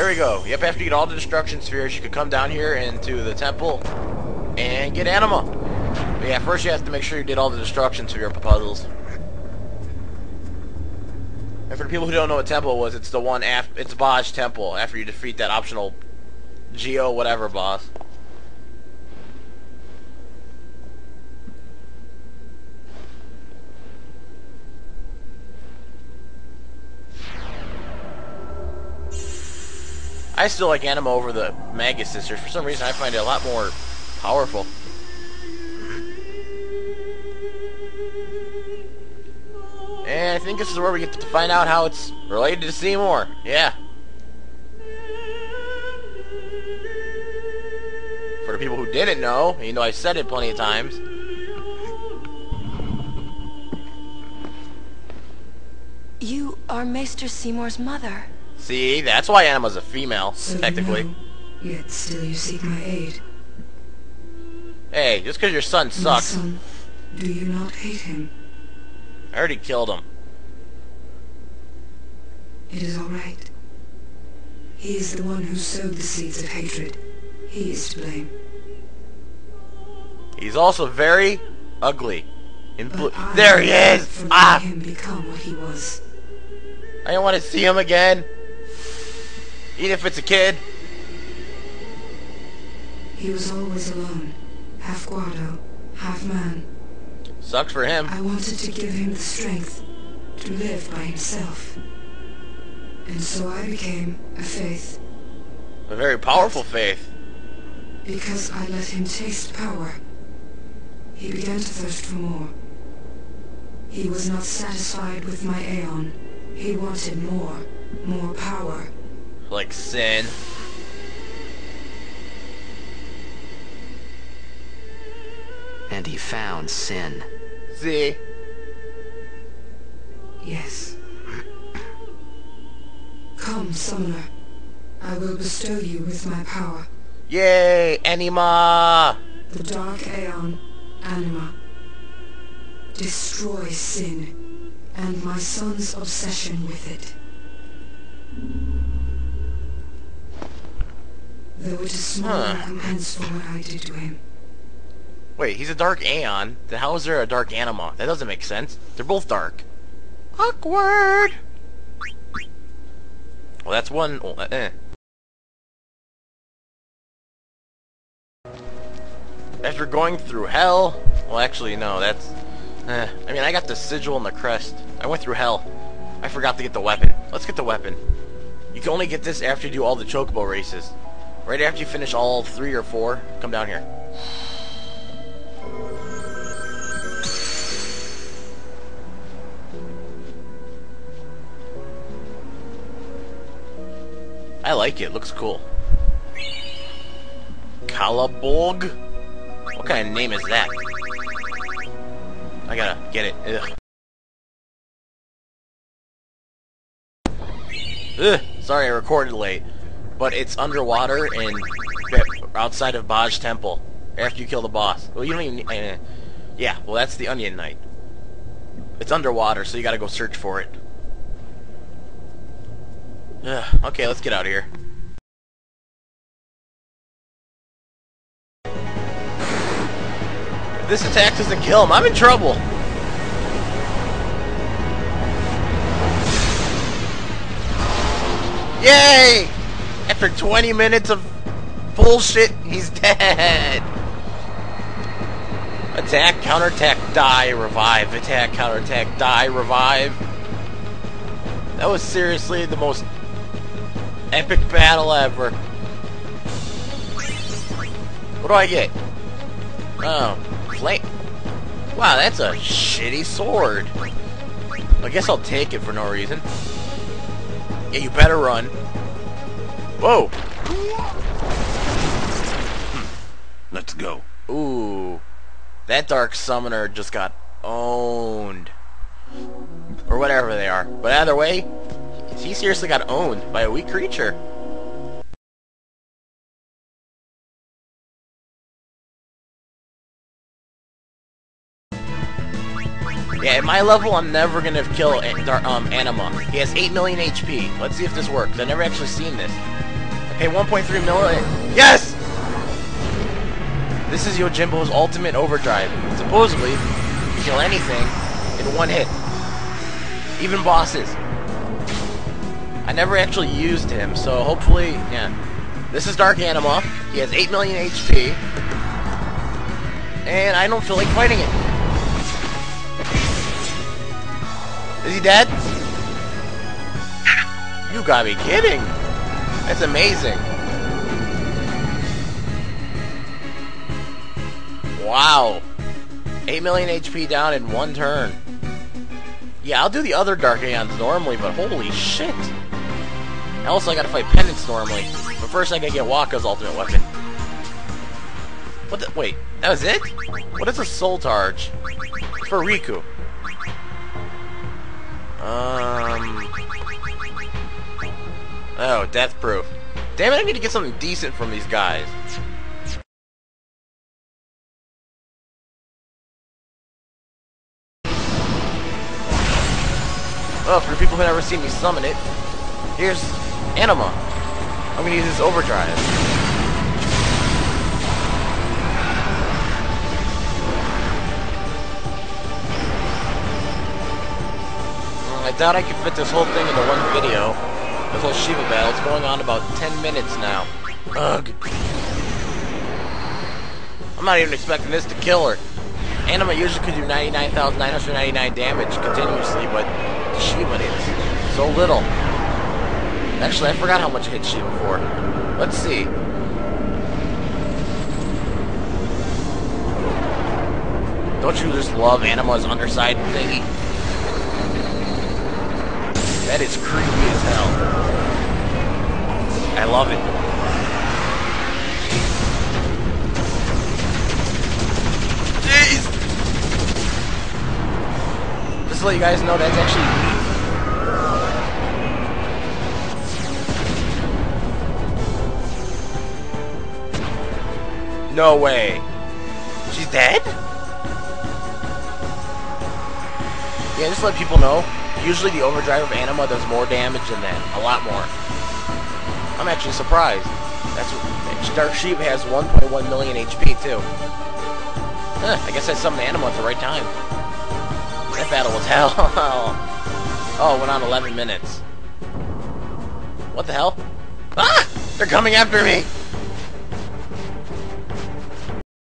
There we go. Yep, after you get all the destruction spheres, you could come down here into the temple and get Anima. But yeah, first you have to make sure you did all the destruction sphere puzzles. And for the people who don't know what temple was, it's the one after it's Baaj Temple after you defeat that optional Geo whatever boss. I still like Anima over the Magus Sisters. For some reason, I find it a lot more powerful. And I think this is where we get to find out how it's related to Seymour. Yeah. For the people who didn't know, you know I said it plenty of times. You are Maester Seymour's mother. See, that's why Anima's a female, So you technically. know, yet still you seek my aid. Hey, just because your son My sucks, son, do you not hate him? I already killed him. It is all right. He is the one who sowed the seeds of hatred. He is to blame. He's also very ugly. In blue. But I There he is! Ah! him become what he was. I don't want to see him again. Even if it's a kid. He was always alone, half Guado, half man. Sucks for him. I wanted to give him the strength to live by himself. And so I became a fayth A very powerful fayth. because I let him taste power. He began to thirst for more. He was not satisfied with my Aeon. He wanted more, more power. Like sin. And he found sin. See? Yes. Come, summoner. I will bestow you with my power. Yay! Anima! The Dark Aeon, Anima. Destroy sin, and my son's obsession with it. Though it is small Huh. recompense for what I did to him. Wait, he's a dark Aeon. Then how is there a dark Anima? That doesn't make sense. They're both dark. Awkward! Well, that's one... oh, eh. After going through hell... Well, actually, no, that's... Eh. I mean, I got the sigil and the crest. I went through hell. I forgot to get the weapon. Let's get the weapon. You can only get this after you do all the chocobo races. Right after you finish all three or four, come down here. I like it. Looks cool. Caladbolg? What kind of name is that? I gotta get it. Ugh. Ugh. Sorry, I recorded late. But it's underwater and outside of Baaj Temple. After you kill the boss. Well, you don't even... Uh, yeah, well, that's the Onion Knight. It's underwater, so you gotta go search for it. Ugh. Okay, let's get out of here. If this attack doesn't kill him, I'm in trouble. Yay! After 20 minutes of bullshit, he's dead. Attack, counterattack, die, revive. Attack, counterattack, die, revive. That was seriously the most epic battle ever. What do I get? Oh, flame. Wow, that's a shitty sword. I guess I'll take it for no reason. Yeah, you better run. Whoa! Let's go. Ooh. That Dark Summoner just got owned. Or whatever they are. But either way, he seriously got owned by a weak creature. Yeah, at my level, I'm never gonna kill a- Dar- um, Anima. He has 8 million HP. Let's see if this works. I've never actually seen this. Hey, 1.3 million. Eh? Yes! This is Yojimbo's ultimate overdrive. Supposedly, you kill anything in one hit. Even bosses. I never actually used him, so hopefully, yeah. This is Dark Anima. He has 8 million HP. And I don't feel like fighting it. Is he dead? You gotta be kidding! That's amazing. Wow. 8 million HP down in one turn. Yeah, I'll do the other Dark Aeons normally, but holy shit. Also, I gotta fight Penance normally. But first I gotta get Wakka's ultimate weapon. What the- wait, that was it? What is a Soul Charge? For Rikku. Um... Oh, Death Proof. Damn it, I need to get something decent from these guys. Well, for people who never seen me summon it, here's Anima. I'm gonna use this overdrive. I doubt I could fit this whole thing into one video. This whole Shiva battle is going on about 10 minutes now. Ugh. I'm not even expecting this to kill her. Anima usually could do 99,999 damage continuously, but Shiva is so little. Actually, I forgot how much I hit Shiva for. Let's see. Don't you just love Anima's underside thingy? That is creepy as hell. I love it. Jeez! Just to let you guys know, that's actually. No way. She's dead? Yeah, just to let people know, usually the overdrive of Anima does more damage than that. A lot more. I'm actually surprised. That's Dark Sheep has 1.1 million HP too. Huh, I guess I summoned Anima at the right time. That battle was hell. oh, went on 11 minutes. What the hell? Ah! They're coming after me!